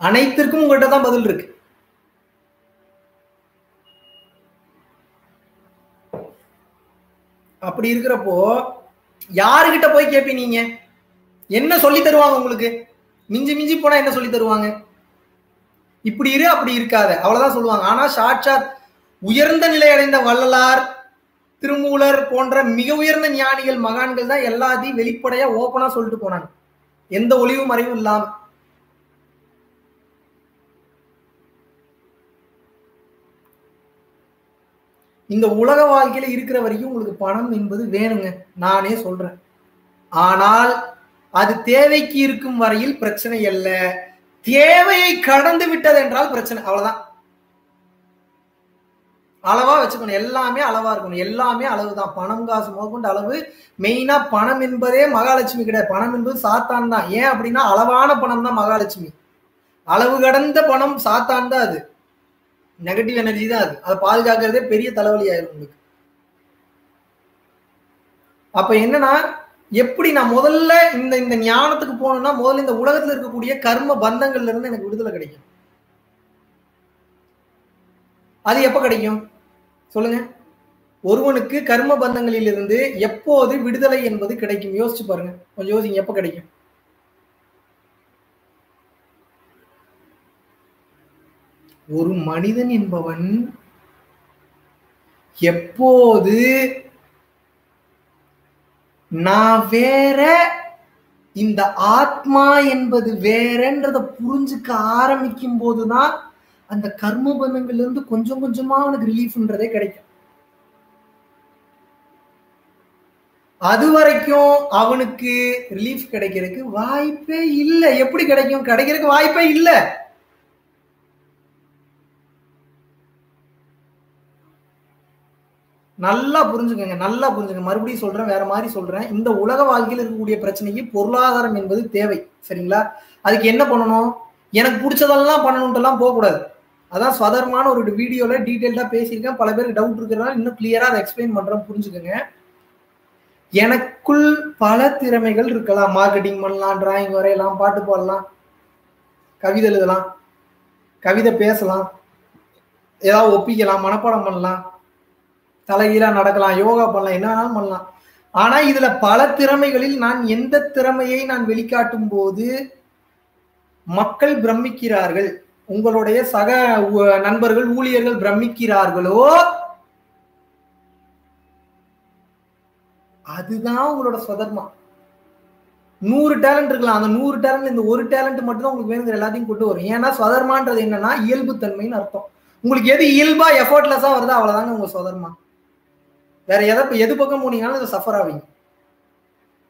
அனைத்திற்கும் உங்கள்கிட்ட தான் பதில் இருக்கு. அப்படி இருக்கிறப்போ யாருகிட்ட போய் கேட்பீங்க நீங்க? என்ன சொல்லி தருவாங்க உங்களுக்கு? மிஞ்சி மிஞ்சி போனா என்ன சொல்லி தருவாங்க? இப்படி இரு அப்படி இருக்காது. அவ்வளவுதான் சொல்லுவாங்க. ஆனா சாட்சாத் உயர்ந்த நிலை அடைந்த வள்ளலார் திருமூலர் போன்ற மிக உயர்ந்த ஞானிகள் மகான்கள் தான் எல்லாத்தையும் வெளிப்படையா ஓப்பனா சொல்லிட்டு போனாங்க. எந்த ஒளிவும் மறைவும் இல்லாமல் இந்த உலக வாழ்க்கையில இருக்கிற வரைக்கும் உங்களுக்கு பணம் என்பது வேணுங்க. நானே சொல்றேன். ஆனால் அது தேவைக்கு இருக்கும் வரையில் பிரச்சனை அல்ல. தேவையை கடந்து விட்டது என்றால் பிரச்சனை. அவ்வளவுதான். அளவா வச்சுக்கணும். எல்லாமே அளவா இருக்கணும். எல்லாமே அளவு தான் பணம் காசு முதற்கொண்டு அளவு. மெயினா பணம் என்பதே மகாலட்சுமி கிடையாது. பணம் என்பது சாத்தான் தான். ஏன் அப்படின்னா அளவான பணம் தான் மகாலட்சுமி. அளவு கடந்த பணம் சாத்தான் தான் அது. நெகட்டிவ் எனர்ஜி தான் அது. அதை பாதுகாக்கிறதே பெரிய தலைவலி ஆயிரும் உங்களுக்கு. அப்ப என்னன்னா எப்படி நான் முதல்ல இந்த இந்த ஞானத்துக்கு போகணும்னா முதல்ல இந்த உலகத்துல இருக்கக்கூடிய கர்ம பந்தங்கள்ல இருந்து எனக்கு விடுதலை கிடைக்கும். அது எப்ப கிடைக்கும்? சொல்லுங்க. ஒருவனுக்கு கர்ம பந்தங்களிலிருந்து எப்போது விடுதலை என்பது கிடைக்கும்? யோசிச்சு பாருங்க. கொஞ்சம் யோசிங்க எப்ப கிடைக்கும்? ஒரு மனிதன் என்பவன் எப்போது நான் வேற இந்த ஆத்மா என்பது வேறன்றத புரிஞ்சுக்க ஆரம்பிக்கும் போதுதான் அந்த கர்ம பந்தங்கள்ல இருந்து கொஞ்சம் கொஞ்சமா அவனுக்கு ரிலீஃப்ன்றதே கிடைக்கும். அது வரைக்கும் அவனுக்கு ரிலீஃப் கிடைக்கிறதுக்கு வாய்ப்பே இல்லை. எப்படி கிடைக்கும்? கிடைக்கிறதுக்கு வாய்ப்பே இல்லை. நல்லா புரிஞ்சுக்கங்க நல்லா புரிஞ்சுங்க மறுபடியும் சொல்றேன் வேற மாதிரி சொல்றேன். இந்த உலக வாழ்க்கையில் இருக்கக்கூடிய பிரச்சனைக்கு பொருளாதாரம் என்பது தேவை சரிங்களா? அதுக்கு என்ன பண்ணணும்? எனக்கு பிடிச்சதெல்லாம் பண்ணணுன்ட்டுலாம் போகக்கூடாது. அதான் சதர்மான ஒரு வீடியோல டீட்டெயில்டா பேசியிருக்கேன். பல பேருக்கு டவுட் இருக்கிறனால இன்னும் கிளியரா அதை எக்ஸ்பிளைன் பண்றேன் புரிஞ்சுக்கோங்க. எனக்குள் பல திறமைகள் இருக்கலாம். மார்க்கெட்டிங் பண்ணலாம் டிராயிங் வரையலாம் பாட்டு பாடலாம் கவிதை எழுதலாம் கவிதை பேசலாம் ஏதாவது ஒப்பிக்கலாம் மனப்பாடம் பண்ணலாம். தலைகீழா நடக்கலாம் யோகா பண்ணலாம் என்ன வேணாலும் பண்ணலாம். ஆனா இதுல பல திறமைகளில் நான் எந்த திறமையை நான் வெளிக்காட்டும் போது மக்கள் பிரமிக்கிறார்கள். உங்களுடைய சக நண்பர்கள் ஊழியர்கள் பிரமிக்கிறார்களோ? அதுதான் உங்களோட சுதர்மா நூறு டேலண்ட் இருக்கலாம். அந்த நூறு டேலண்ட் இந்த ஒரு டேலண்ட் மட்டும் தான் உங்களுக்கு வேணுங்கிற எல்லாத்தையும் கொண்டு வரும். ஏன்னா சுதர்மான்றது என்னன்னா இயல்பு தன்மைன்னு அர்த்தம். உங்களுக்கு எது இயல்பா எஃபர்ட்லெஸ்ஸா வருதோ அவ்வளவுதாங்க உங்க சுதர்மா வேற எதை எது பக்கம் போனீங்கனாலும் இதை சஃபர் ஆவீங்க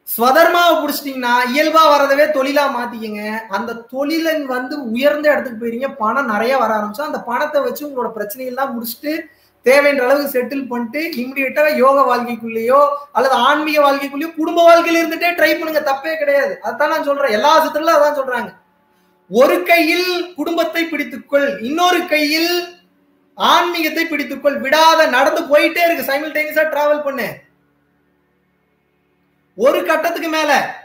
ஸ்வதர்மாவை பிடிச்சிட்டிங்கன்னா இயல்பா வரதவே தொழிலா மாத்திக்கங்க. அந்த தொழிலன் வந்து உயர்ந்த இடத்துக்கு போயிருங்க. பணம் நிறைய வர ஆரம்பிச்சா அந்த பணத்தை வச்சு உங்களோட பிரச்சனையெல்லாம் முடிச்சுட்டு தேவைன்ற அளவுக்கு செட்டில் பண்ணிட்டு இம்மிடியட்டா யோக வாழ்க்கைக்குள்ளேயோ அல்லது ஆன்மீக வாழ்க்கைக்குள்ளேயோ குடும்ப வாழ்க்கையில இருந்துட்டே ட்ரை பண்ணுங்க. தப்பே கிடையாது. அதான் நான் சொல்றேன். எல்லா சித்திரங்களும் அதான் சொல்றாங்க. ஒரு கையில் குடும்பத்தை பிடித்துக்கொள் இன்னொரு கையில் ஆன்மீகத்தை பிடித்துக்கொள். விடாத நடந்து போயிட்டே இருக்கு. சைமில்டேனியஸா டிராவல் பண்ணு. ஒரு கட்டத்துக்கு மேல.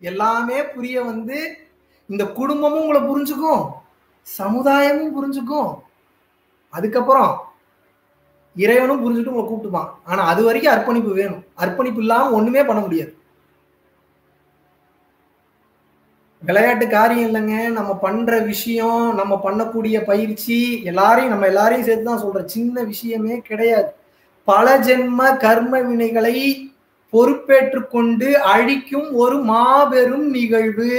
எல்லாமே புரிய வந்து இந்த குடும்பமும் உங்களை புரிஞ்சுக்கும். சமுதாயமும் புரிஞ்சுக்கும். அதுக்கப்புறம் இறைவனும் புரிஞ்சுட்டு உங்களை கூப்பிட்டுப்பான். ஆனா அது வரைக்கும் அர்ப்பணிப்பு வேணும். அர்ப்பணிப்பு இல்லாம ஒண்ணுமே பண்ண முடியாது. விளையாட்டு காரியம் இல்லைங்க. நம்ம பண்ற விஷயம் நம்ம பண்ணக்கூடிய பயிற்சி எல்லாரையும் நம்ம எல்லாரையும் சேர்த்து தான் சொல்ற சின்ன விஷயமே கிடையாது. பல ஜென்ம கர்ம வினைகளை பொறுப்பேற்று கொண்டு அழிக்கும் ஒரு மாபெரும் நிகழ்வு.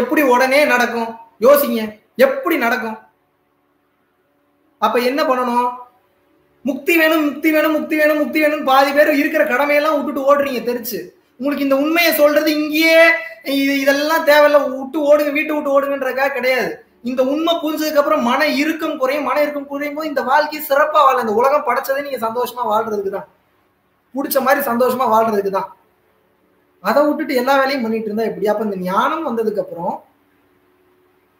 எப்படி உடனே நடக்கும்? யோசிங்க. எப்படி நடக்கும்? அப்ப என்ன பண்ணணும்? முக்தி வேணும் முக்தி வேணும் முக்தி வேணும் முக்தி வேணும். பாதி பேர் இருக்கிற கடமையெல்லாம் விட்டுட்டு ஓடுறீங்க தெரிச்சு. உங்களுக்கு இந்த உண்மையை சொல்றது இங்கேயே இது இதெல்லாம் தேவையில்ல. விட்டு ஓடுங்க வீட்டு விட்டு ஓடுங்கன்றக்கா கிடையாது. இந்த உண்மை புரிஞ்சதுக்கு அப்புறம் மன இறுக்கம் குறையும். மன இறுக்கம் குறையும் போது இந்த வாழ்க்கை சிறப்பா வாழ இந்த உலகம் படைச்சதே நீங்க சந்தோஷமா வாழ்றதுக்கு தான். பிடிச்ச மாதிரி சந்தோஷமா வாழ்றதுக்கு தான். அதை விட்டுட்டு எல்லா வேலையும் பண்ணிட்டு இருந்தா எப்படி? அப்ப இந்த ஞானம் வந்ததுக்கு அப்புறம்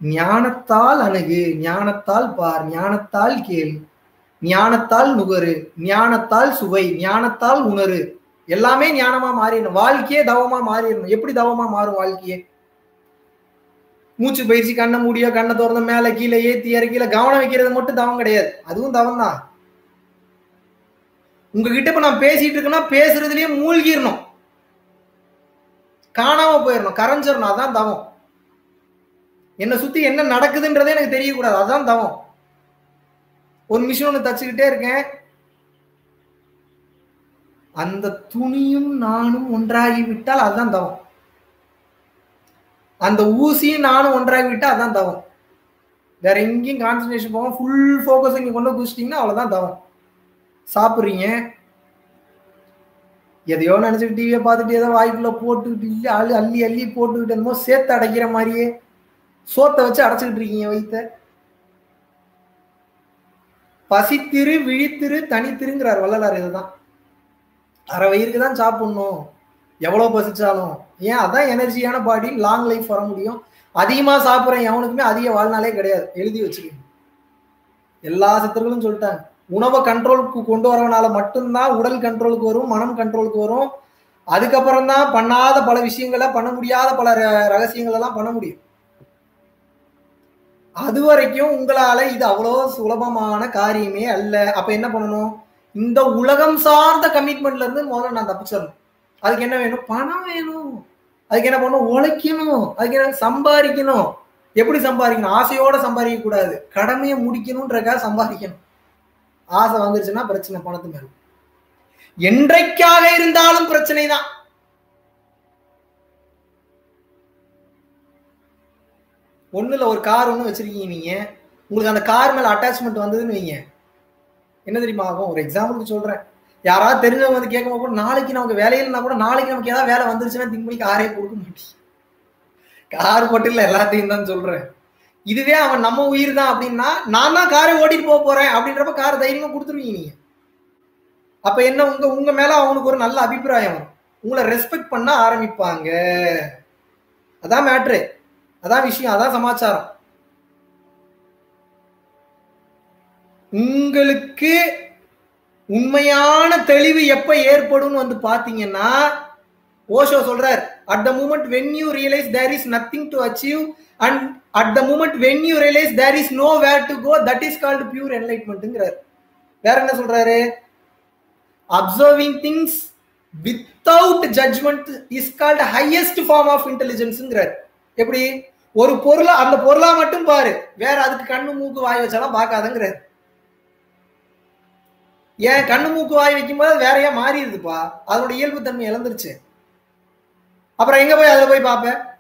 ஞானத்தால் அணுகு ஞானத்தால் பார் ஞானத்தால் கேள் ஞானத்தால் நுகரு ஞானத்தால் சுவை ஞானத்தால் உணரு. எல்லாமே ஞானமா மாறிடணும். வாழ்க்கையே தவமா மாறிடணும். எப்படி தவமா மாறும் வாழ்க்கையே? மூச்சு பயிற்சி கண்ணை மூடியோ கண்ணை திறந்த மேல கீழே ஏத்தி இறக்கில கவனம் வைக்கிறது மட்டும் தவம் கிடையாது. அதுவும் தவம் தான் உங்ககிட்ட இப்ப நான் பேசிட்டு இருக்கேன்னா பேசுறதுலயே மூழ்கிடணும். காணாம போயிடணும். கரைஞ்சிடணும். அதான் தவம். என்னை சுத்தி என்ன நடக்குதுன்றதே எனக்கு தெரியக்கூடாது. அதான் தவம். ஒரு மிஷின் ஒன்று தச்சுக்கிட்டே இருக்கேன். அந்த துணியும் நானும் ஒன்றாகி விட்டால் அதுதான் தவம். அந்த ஊசியும் நானும் ஒன்றாகி விட்டால் தவம். வேற எங்கேயும் கான்சன்ட்ரேஷன் போவோம் ஃபுல் ஃபோக்கஸ் இங்கே கொண்டு குதிச்சிட்டிங்கன்னா அவ்வளோதான் தவம். சாப்பிட்றீங்க. எதையோ நினச்சிட்டு டிவியை பார்த்துட்டு ஏதோ வாய்க்குள்ள போட்டுக்கிட்டு இல்லை அள்ளி அள்ளி அள்ளி போட்டுக்கிட்டு என்னமோ சேர்த்து அடைக்கிற மாதிரியே சோத்தை வச்சு அடைச்சிக்கிட்டு இருக்கீங்க வைத்த பசித்திரு விழித்திரு தனித்திருங்கிறார் வள்ளலார் இதுதான். அரை வயிறுக்கு தான் சாப்பிடணும். எவ்வளோ பசிச்சாலும். ஏன்? அதான் எனர்ஜியான பாடி லாங் லைஃப் வர முடியும். அதிகமாக சாப்பிட்றேன் எவனுக்குமே அதிக வாழ்நாளே கிடையாது. எழுதி வச்சுக்கோங்க. எல்லா சித்தர்களும் சொல்லிட்டாங்க. உணவை கண்ட்ரோலுக்கு கொண்டு வரவனால மட்டும்தான் உடல் கண்ட்ரோலுக்கு வரும் மனம் கண்ட்ரோலுக்கு வரும். அதுக்கப்புறம் தான் பண்ணாத பல விஷயங்களை பண்ண முடியாத பல ரகசியங்கள் எல்லாம் பண்ண முடியும். அது வரைக்கும் உங்களால இது அவ்வளோ சுலபமான காரியமே அல்ல. அப்ப என்ன பண்ணணும்? இந்த உலகம் சார்ந்த கமிட்மெண்ட்ல இருந்து முதல்ல நான் தப்பிச்சிடணும். அதுக்கு என்ன வேணும்? பணம் வேணும். அதுக்கு என்ன பண்ணணும்? உழைக்கணும். அதுக்கு என்ன சம்பாதிக்கணும். எப்படி சம்பாதிக்கணும்? ஆசையோட சம்பாதிக்க கூடாது. கடமையை முடிக்கணும்ன்றக்காக சம்பாதிக்கணும். ஆசை வந்துருச்சுன்னா பிரச்சனை பணத்து மேல. என்றைக்காக இருந்தாலும் பிரச்சனை தான். ஒண்ணுல ஒரு கார் ஒன்று வச்சிருக்கீங்க நீங்க. உங்களுக்கு அந்த கார் மேல அட்டாச்மெண்ட் வந்ததுன்னு வைங்க. என்ன தெரியுமா ஆகும்? ஒரு எக்ஸாம்பிளுக்கு சொல்றேன். யாராவது தெரிஞ்சவங்க வந்து கேட்கும் கூட நாளைக்கு நமக்கு வேலையில்னா கூட நாளைக்கு நமக்கு ஏதாவது வேலை வந்துருச்சுன்னா திங்க் பண்ணி காரே கொடுக்க மாட்டேன். கார் மட்டும் எல்லாத்தையும் தான் சொல்றேன். இதுவே அவன் நம்ம உயிர் தான் அப்படின்னா நான் தான் காரை ஓட்டிட்டு போக போறேன் அப்படின்றப்ப கார் தைரியமா கொடுத்துருவீங்க நீங்க. அப்ப என்ன உங்க உங்க மேல அவனுக்கு ஒரு நல்ல அபிப்பிராயம் உங்களை ரெஸ்பெக்ட் பண்ண ஆரம்பிப்பாங்க. அதான் மேட்ரு அதான் விஷயம் அதான் சமாச்சாரம். உங்களுக்கு உண்மையான தெளிவு எப்ப ஏற்படும் வந்து பாத்தீங்கன்னா ஓஷோ சொல்றார் at the moment when you realise there is nothing to achieve and at the moment when you realise there is nowhere to go that is called pure என்லைட்மெண்ட்ங்கிறார் வேற என்ன சொல்றாரு? Observing things without judgement is called highest form of இன்டெலிஜென்ஸ்ங்கிறார் எப்படி? ஒரு பொருளை அந்த பொருளா மட்டும் பாரு வேற அதுக்கு கண்ணு மூக்கு வாய் வச்சாலும் பார்க்காதங்கிறார். ஏன் கண்ணு மூக்கு வாய் வைக்கும்போது வேறையா மாறிடுதுப்பா. அதோட இயல்பு தன்மை இழந்துருச்சு. அப்புறம் எங்க போய் அதுல போய் பார்ப்பேன்?